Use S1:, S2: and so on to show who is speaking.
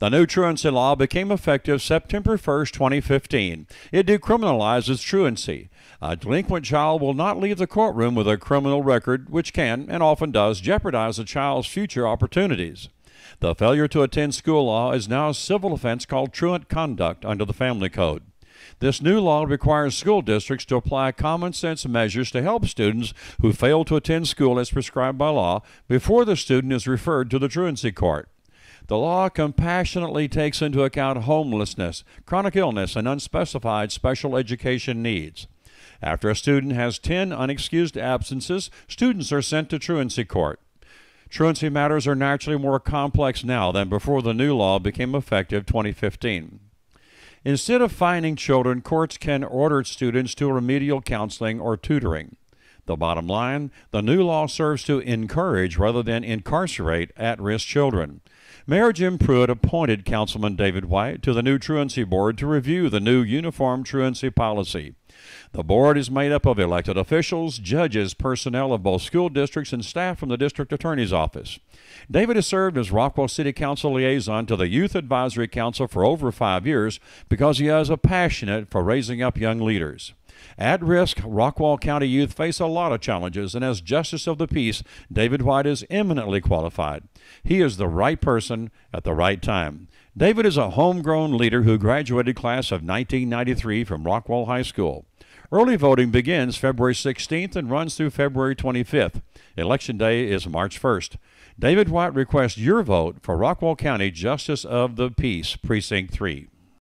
S1: The new truancy law became effective September 1, 2015. It decriminalizes truancy. A delinquent child will not leave the courtroom with a criminal record, which can, and often does, jeopardize a child's future opportunities. The failure to attend school law is now a civil offense called truant conduct under the Family Code. This new law requires school districts to apply common sense measures to help students who fail to attend school as prescribed by law before the student is referred to the truancy court. The law compassionately takes into account homelessness, chronic illness, and unspecified special education needs. After a student has 10 unexcused absences, students are sent to truancy court. Truancy matters are naturally more complex now than before the new law became effective 2015. Instead of fining children, courts can order students to remedial counseling or tutoring. The bottom line the new law serves to encourage rather than incarcerate at risk children. Mayor Jim Pruitt appointed Councilman David White to the new truancy board to review the new uniform truancy policy. The board is made up of elected officials, judges, personnel of both school districts, and staff from the district attorney's office. David has served as Rockwall City Council liaison to the Youth Advisory Council for over five years because he has a passion for raising up young leaders. At risk, Rockwall County youth face a lot of challenges, and as Justice of the Peace, David White is eminently qualified. He is the right person at the right time. David is a homegrown leader who graduated class of 1993 from Rockwall High School. Early voting begins February 16th and runs through February 25th. Election day is March 1st. David White requests your vote for Rockwall County Justice of the Peace, Precinct 3.